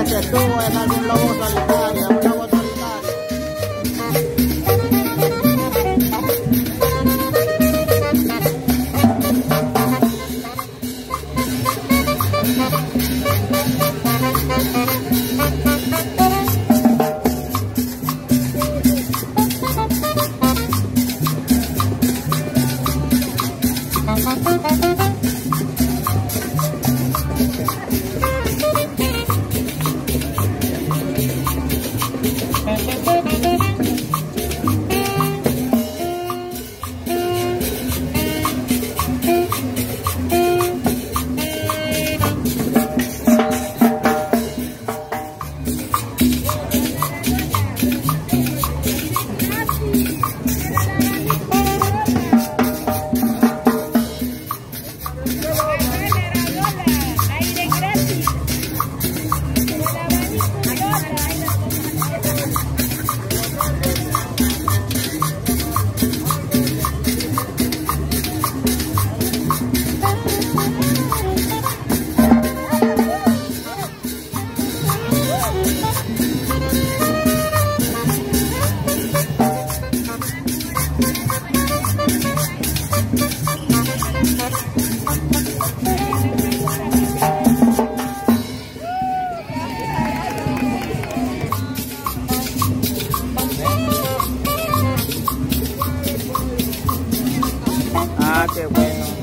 este tú en algún lobo 对，我也没。